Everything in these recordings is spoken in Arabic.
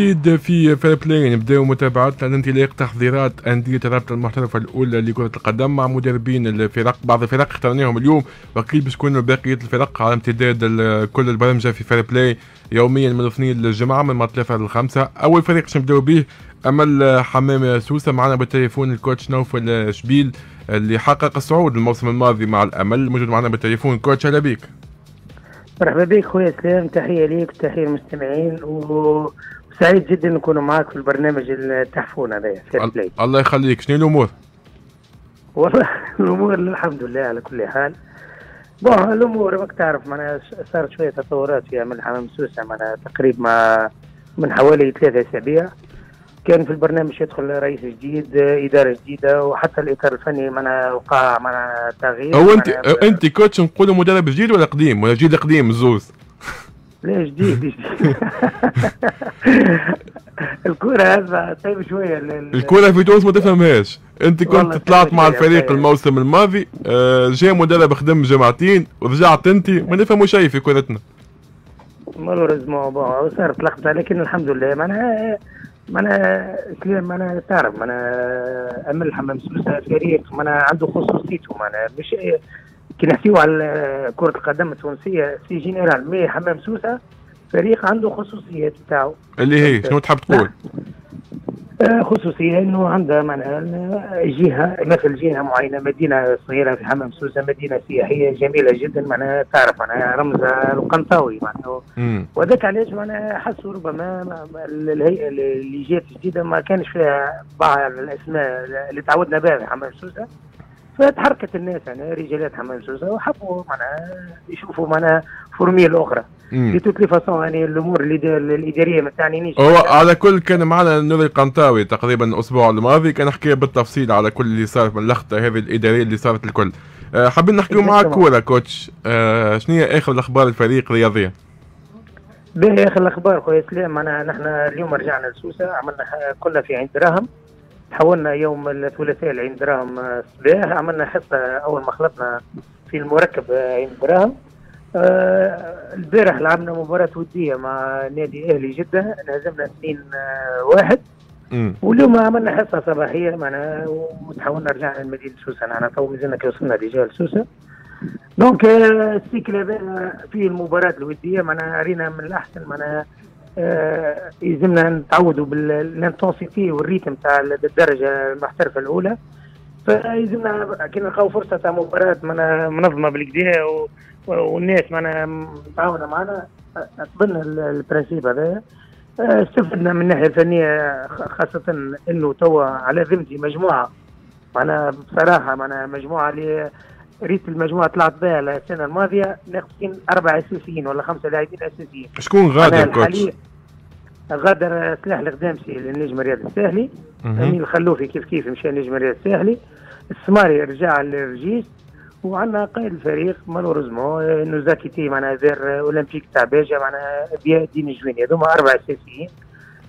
جديد في فير بلاي نبداو متابعتنا لانطلاق تحضيرات أندية الرابطة المحترفة الأولى لكرة القدم مع مدربين الفرق بعض الفرق اخترناهم اليوم وأكيد باش تكون بقية الفرق على امتداد كل البرمجة في فير بلاي يوميا من الاثنين للجمعة من ثلاثة للخمسة أول فريق باش نبداو به أمل حمام سوسة معنا بالتليفون ال coach نوفل شبيل اللي حقق الصعود الموسم الماضي مع الأمل. موجود معنا بالتليفون coach أهلا بك مرحبا بك خويا سلام تحية ليك وتحيه للمستمعين وسعيد جدا نكون معاك في البرنامج التحفون هذا الله يخليك. شنو الأمور؟ والله الأمور الحمد لله على كل حال. بون الأمور راك تعرف معناها صارت شوية تطورات في عمل حمام سوسه معناها تقريبا من حوالي ثلاثة أسابيع. كان في البرنامج يدخل رئيس جديد إدارة جديدة وحتى الإطار الفني معنا وقع معنا تغيير هو انت أنت كوتش نقولوا مدرب جديد ولا قديم؟ ولا جديد قديم الزوز؟ لا جديد جديد الكرة هذا طيب شوية الكرة في تونس ما تفهمهاش انت كنت طلعت مع الفريق الموسم الماضي آه، جاء مدرب خدم جمعتين ورجعت انت ما نفهموا شيء في كرتنا malheureusement صارت لخبطة لكن الحمد لله معناها معناها سليم معناها تعرف معناها أمل الحمام سوسه فريق معناها عنده خصوصيته معناها مش كي نحكيو على كرة القدم التونسية c'est général. mais حمام سوسة فريق عنده خصوصيات بتاعه. اللي هي شنو تحب تقول؟ آه، خصوصية إنه عندها معناها جهة مثل جهة معينة مدينة صغيرة في حمام سوسة مدينة سياحية جميلة جدا معناها تعرف معناها رمزها القنطاوي معناها. وذاك علاش معناها حسوا ربما الهيئة اللي جات جديدة ما كانش فيها بعض الأسماء اللي تعودنا بها في حمام سوسة. فتحركت الناس يعني رجالات حمام سوسه وحبوا معناها يشوفوا معناها formule أخرى. في de toutes les façons يعني الأمور الإدارية ما تعنينيش. هو على كل كان معنا نوري القنطاوي تقريبا الأسبوع الماضي كان حكى بالتفصيل على كل اللي صار من اللخبطه هذه الإدارية اللي صارت الكل. أه حابين نحكيو معك كوره coach؟ أه شنو هي آخر الأخبار الفريق الرياضيه؟ باهي آخر الأخبار خويا سلام معناها نحن اليوم رجعنا لسوسة عملنا كنا في عين دراهم. تحولنا يوم الثلاثاء لعين دراهم. الصباح عملنا حصة أول ما خلطنا في المركب عين دراهم. آه البارح لعبنا مباراة ودية مع نادي أهلي جدة انهزمنا 2 واحد. واليوم عملنا حصة صباحية معنا وتحولنا رجعنا لمدينة سوسة. أنا تو مازلنا كي وصلنا رجال سوسة. donc ال cycle هذا في المباراة الودية معنا رينا من الأحسن معنا آه يلزمنا نتعودوا بال intensité وال rythme تاع الدرجة المحترفة الأولى. فيلزمنا كي نلقاو فرصة تاع مباراة منظمة بالكدا والناس معنا متعاونة معنا. قبلنا ال principe هذا. آه، استفدنا من الناحية الفنية خاصة إنه توا على ذمتي مجموعة. معنا بصراحة معنا مجموعة اللي ريت المجموعة طلعت بها السنة الماضية ناقصين أربع أساسيين ولا خمسة لاعبين أساسيين. شكون غادر coach؟ غادر سلاح القدامسي للنجم رياض الساهلي. أمين الخلوفي كيف كيف مشى نجم رياض الساهلي. السماري رجع للرجيس. وعندنا قائد الفريق مالوريزمون نوزاكيتي معناها دار أولمبيك تاع باجا معناها بيا دين جويني هذوما أربع أساسيين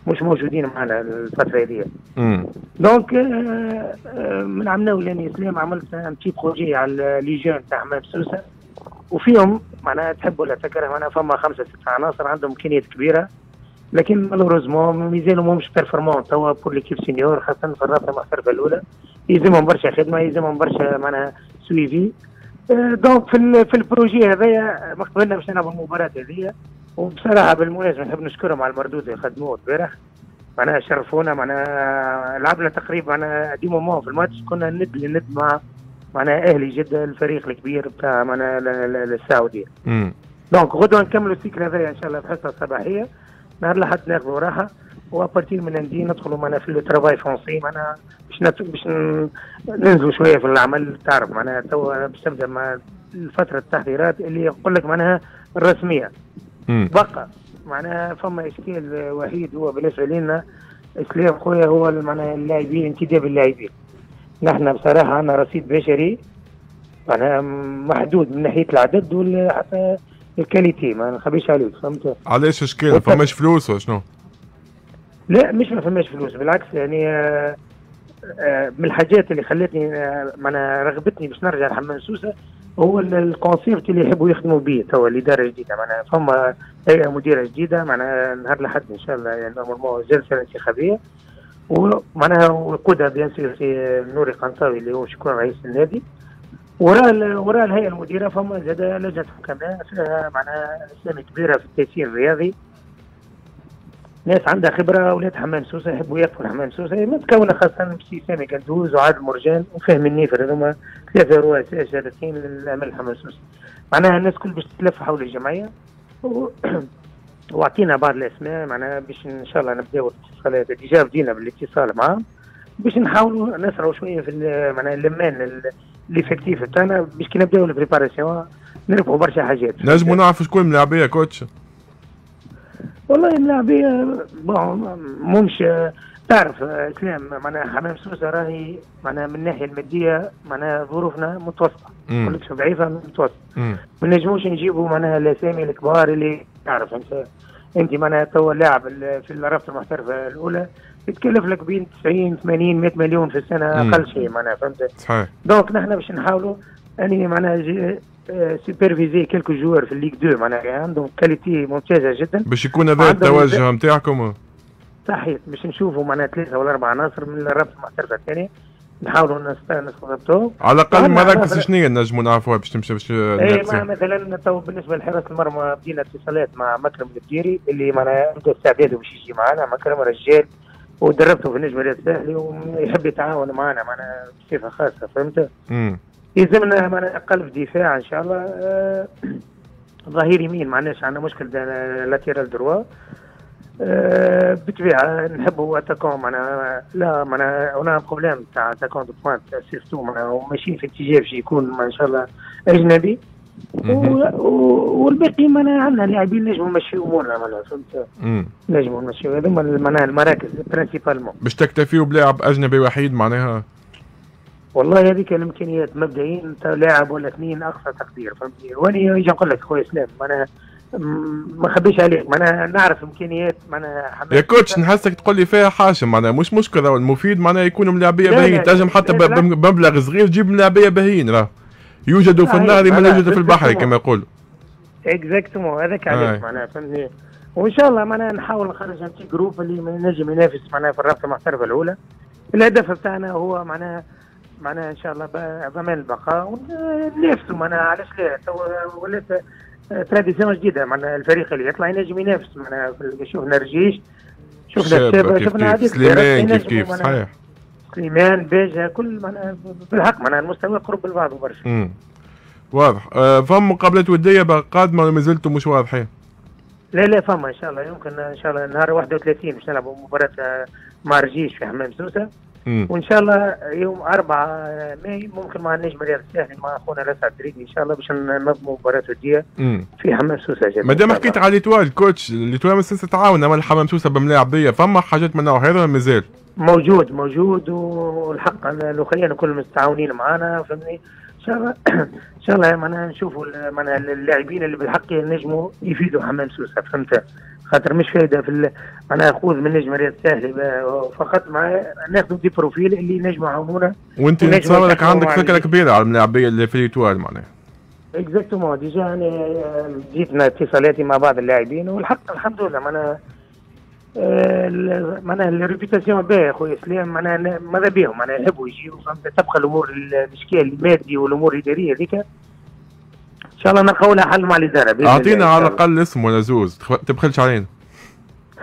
مش موجودين معنا الفترة هذه. دونك آه، آه، من عمنا ولاني اسلام عملت ان بتي بروجي على لي جون تاع حمام سوسة. وفيهم معناها تحب ولا تكره معناها فما خمسة ستة عناصر عندهم امكانيات كبيرة. لكن malheureusement مازالوا ماهمش performants توا pour l'équipe senior خاصة في الرابطة المحترفه الأولى. يلزمهم برشا خدمة يلزمهم برشا معناها suivi donc في في ال projet هذايا مقبلنا باش نلعبوا المباراة هذيا. وبصراحة بالمناسبة نحب نشكرهم على المردود اللي خدموه البارح. معناها شرفونا معناها لعبنا تقريبا معناها des moments في الماتش. كنا ند لند مع معناها أهلي جده الفريق الكبير بتاع معناها السعودية. donc غدوة نكملوا ال cycle هذايا إن شاء الله بحصه صباحية. نهار الأحد ناخذوا راحه و à partir من lundi ندخلوا معنا في le travail foncier معنا باش باش ننزلوا شوية في العمل تعرف معناها تو باش تبدا مع الفترة التحضيرات اللي يقول لك معناها الرسمية. بقى. معناها فما إشكال وحيد هو بالنسبة لنا إسلام خويا هو معناها اللاعبين انتداب اللاعبين. نحن بصراحة عندنا رصيد بشري. معناها محدود من ناحية العدد ولا حتى ال qualité ما نخبيش عليك فهمت؟ علاش اشكال؟ ما فماش فلوس ولا شنو؟ لا مش ما فماش فلوس بالعكس يعني آه، آه، من الحاجات اللي خلتني آه، معناها رغبتني باش نرجع لحمام سوسة هو ال concept اللي يحبوا يخدموا به توا الإدارة الجديدة. معناها فما هي مديرة جديدة معناها نهار الأحد إن شاء الله يعني جلسة انتخابيه ومعناها وقودها بيان في نوري قنطاوي اللي هو شكون رئيس النادي. وراء وراء الهيئة المديرة فما زاد لجنه حكماء فيها معناها اسامي كبيره في التيسير الرياضي ناس عندها خبرة ولاد حمام سوسة يحبوا يقفوا حمام سوسة. متكونه خاصة بسي سامي قندوز وعادل مرجان وفهم النيفر هذوما. ثلاثة رؤساء شهادتين للعمل حمام سوسة. معناها الناس كل باش تتلف حول الجمعية. و... وأعطينا بعض الأسماء معناها باش إن شاء الله نبدأو الاتصالات. déjà بدينا بالاتصال معاهم. باش نحاولوا نسرعوا شوية في معناها élément l'effectif. تاعنا باش كي نبداو ال préparation نربحوا برشا حاجات. نجموا نعرفوا شكون ملاعبيه coach؟ والله ملاعبيه bon مش تعرف كلام معناها حمام سوسة راهي معناها من الناحية المادية معناها ظروفنا متوسطة. ما ضعيفة متوسطة. ما نجموش نجيبوا معناها الأسامي الكبار اللي تعرف أنت أنت معناها توا لاعب في الرابطة المحترفة الأولى يتكلف لك بين 90 80 100 مليون في السنة أقل شيء معناها فهمت؟ صحيح. donc نحن باش نحاولوا أني معناها superviser quelques joueurs في ال Ligue 2 معناها عندهم qualité ممتازة جدا. باش يكون هذا التوجه نتاعكم صحيح باش نشوفوا معناها ثلاثة ولا أربع عناصر من الرابطه المحترفه الثانية نحاولوا نستضبطوه. على الأقل مراكز شنو نجموا نعرفوها باش تمشي باش اي مثلا تو بالنسبة لحراس المرمى بدينا اتصالات مع مكرم البديري اللي معناها عنده استعداد باش يجي معنا مكرم رجال ودربته في النجم الساحلي ويحب يتعاون معنا معنا بصفة خاصة فهمت؟ يلزمنا معنا في دفاع إن شاء الله آه ظهير يمين ما عندناش عندنا مشكل latéral droit. آه بالطبيعة نحبوا attaquant معنا لا معنا un problème تاع attaquant de pointe surtout معنا وماشيين في اتجاه باش يكون إن شاء الله أجنبي. والباقي معناها عندنا لاعبين نجموا نمشيو امورنا معناها فهمت؟ نجموا نمشيو هذوما معناها المراكز principalement باش تكتفيوا بلاعب أجنبي وحيد معناها؟ والله هذيك الإمكانيات مبدئيا انت لاعب ولا اثنين أقصى تقدير فهمتني؟ وأنا يجي نقول لك خويا اسلام معناها ما خبيش عليك معناها نعرف إمكانيات معناها يا coach نحسك تقول لي فيها حاشم معناها مش مشكلة المفيد معناها يكونوا ملاعبية باهيين تنجم حتى بمبلغ صغير تجيب ملاعبية باهيين راه. يوجد في النهر ما لا يوجد في البحر كما يقولوا. exactement هذاك علاش معناها فهمتني؟ وإن شاء الله معناها نحاول نخرج انت groupe اللي نجم ينافس معناها في الرابطة المحترفة الأولى. الهدف بتاعنا هو معناها معناها إن شاء الله ضمان البقاء. وننافسوا معناها علاش لا؟ ولات tradition جديدة معناها الفريق اللي يطلع ينجم ينافس معناها شفنا رجيش شفنا شفنا هذيك سليمان كيف كيف صحيح. سليمان باجة كل معناها بالحق معناها المستوى قرب البعض برشا. واضح. آه فما مقابلات ودية قادمة ولا ما زلتوا مش واضحين؟ لا لا فما إن شاء الله. يمكن إن شاء الله نهار 31 باش نلعبوا مباراة مع رجيش في حمام سوسة. وإن شاء الله يوم 4 ماي ممكن مع النجم الرياض الساحلي مع أخونا راسع الدريدي إن شاء الله باش ننظموا مباراة ودية في حمام سوسة ما دام حكيت على L'Étoile coach L'Étoile مثلا تتعاون مع حمام سوسة بملاعبيه فما حاجات من النوع هذا مازال؟ موجود موجود والحق الأخرين كلهم متعاونين معنا فهمني إن شاء الله إن شاء الله معناها نشوفوا معناها اللاعبين اللي بالحق ينجموا يفيدوا حمام سوسه فهمت؟ خاطر مش فايدة في معناها خوذ من نجم رياض ساهلي فقط مع ناخذ des profils اللي نجموا يعاونونا. وأنت لك عندك فكرة كبيرة على الملاعبية اللي في L'Étoile معناها. exactement déjà انا جيتنا اتصالاتي مع بعض اللاعبين والحق الحمد لله معناها معناها ال réputation باهي خويا سليم معناها ماذا بهم معناها يحبوا يجيو تبقى الأمور الاشكال المادي والأمور الإدارية هذيك. إن شاء الله نلقاو لها حل مع الإدارة أعطينا على الأقل اسم ولا زوز تبخلش علينا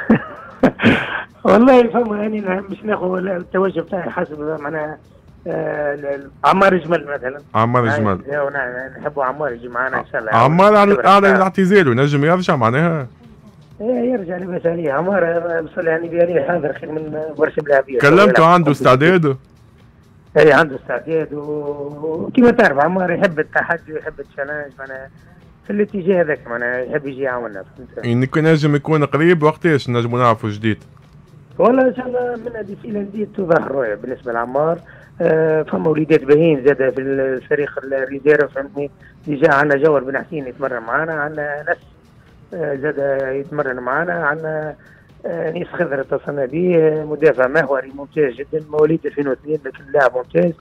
والله فما يعني باش ناخذ التوجه بتاعي حسب معناها آه عمار جمل مثلا. عمار جمل. نحبوا عمار يجي معنا إن شاء الله. عمار اعلن الاعتزال ونجم يرجع معناها. يرجع لباس عليه عمار بصلي يعني بيالي حاضر خير من برشا ملاعبيه كلمته عنده استعداد؟ إيه عنده استعداد وكما تعرف عمار يحب التحدي ويحب التشالنج معناها في الاتجاه هذاك معناها يحب يجي يعاوننا يعني كان نجم يكون قريب وقتاش نجموا نعرفوا جديد؟ والله إن شاء الله من هذه إلى جديد توضح الرؤية بالنسبة لعمار. آه فما وليدات باهين زاد في الفريق ال réserve فهمتني؟ déjà عندنا جوهر بن حسين يتمرن معنا عندنا ناس زاد يتمرن معنا عندنا آه نيس خضر اتصلنا به مدافع محوري ممتاز جدا مواليد 2002 لكن لاعب ممتاز.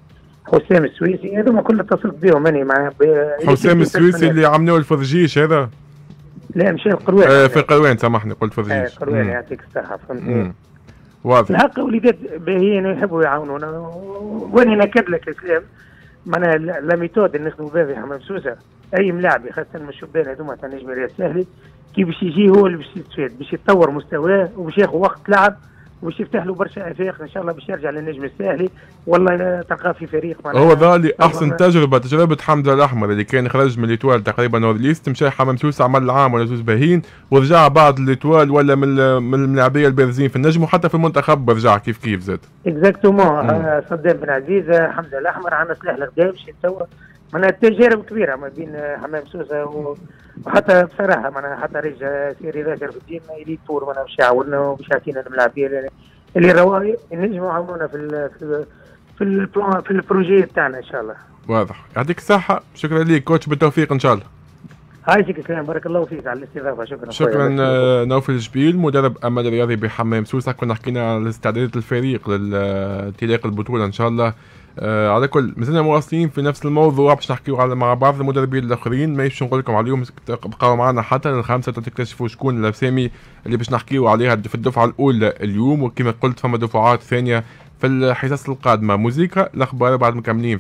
حسام السويسي هذوما كل اتصلت بهم اني مع حسام السويسي اللي عملوه الفرجيش هذا؟ لا مشى القروان آه في القروان سامحني قلت في الرجيج آه قروان يعطيك الصحة فهمت واضح. الحق وليدات باهيين يحبوا يعاونونا. وأنا ناكد لك اسلام معناها لا ميثود اللي نخدموا بها في حمام سوسة. أي ملاعب خاصه من الشبان هذوما تاع نجم رياض الساهلي كي باش يجي هو اللي باش يستفاد باش يتطور مستواه وباش ياخذ وقت لعب وباش يفتح له برشا آفاق. إن شاء الله باش يرجع للنجم الساحلي. والله تلقاه في فريق هو ذالي أحسن تجربة تجربة حمزه الأحمر اللي كان خرج من الاتوال تقريبا نور ليست مشى حمام سوسه عمل عام ولا زوز باهين ورجع بعد الاتوال ولا من من الملاعبية البارزين في النجم وحتى في المنتخب رجع كيف كيف زاد. اكزاكتومون صدام بن عزيز حمزه الأحمر عندنا سلاح الغداء باش توا معناها تجارب كبيرة ما بين حمام سوسة وحتى بصراحه معناها حتى رجع سيري راشد في الدين يلي تور معناها باش يعاوننا وباش يعطينا الملاعبيه اللي رواي نجموا يعاونونا في في ال في ال projet تاعنا إن شاء الله. واضح. يعطيك الصحة. شكرا لك coach بالتوفيق إن شاء الله. عايشك اسلام بارك الله فيك على الاستضافة. شكرا شكرا نوفل شبيل مدرب أمل الرياضي بحمام سوسه كنا حكينا على استعدادات الفريق لانطلاق البطولة إن شاء الله. آه على كل مازلنا مواصلين في نفس الموضوع باش نحكيو على مع بعض المدربين الآخرين. ماهيش نقول لكم عليهم تبقاو معنا حتى الخمسه تكتشفوا شكون الأسامي اللي باش نحكيو عليها في الدفعة الأولى اليوم. وكما قلت فما دفعات ثانية في الحصص القادمة. موزيكا الأخبار بعد مكملين